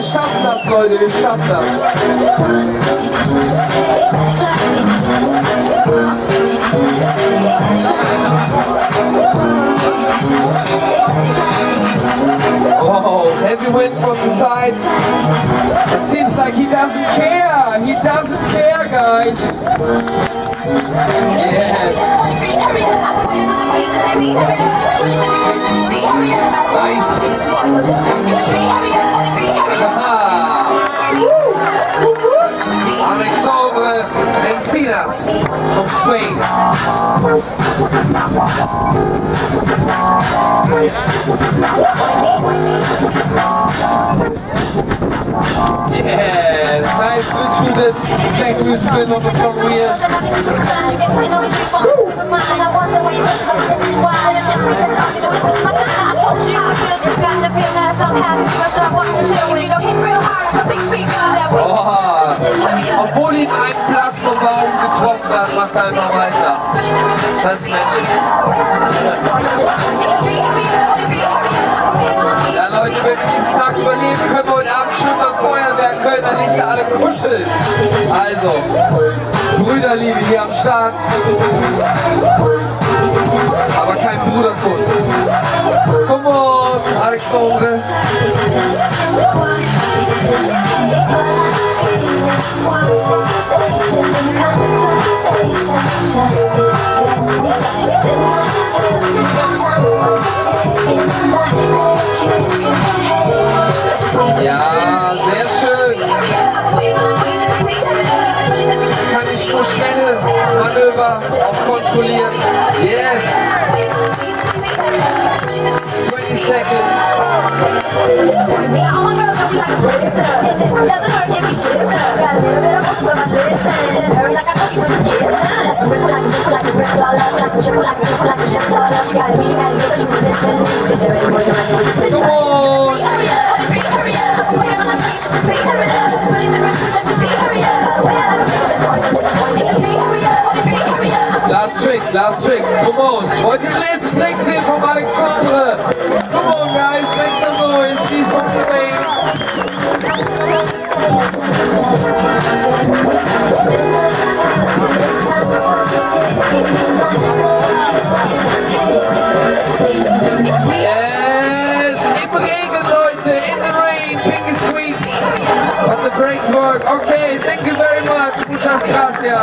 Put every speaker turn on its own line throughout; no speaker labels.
Wir schaffen das, Leute, wir schaffen das. Oh, heavy wind from the side. It seems like he doesn't care. He doesn't care, guys. Yeah. Nice. Alejandro Encinas from Spain. Yes, nice switch with it. Back musical number from Weir. Oh, obwohl ihn ein Blatt vom Baum getroffen hat, macht er immer weiter. Das ist männlich. Ja Leute, wenn wir diesen Tag überleben, können wir heute Abend schön beim Feuerwerk können, dann nicht alle kuscheln. Also, Brüderliebe hier am Start. Aber kein Bruderkuss. Come on, Alexandre. Ja, sehr schön. Kann ich nur schnelle Manöver auch kontrollieren. Yes, 20 seconds. Come on. Last trick, last trick. Come on. Ihr den letzten sehen vom Alejandro? Come on, guys. Make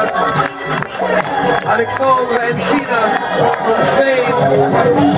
gracias. Alexandre Encinas from Spain.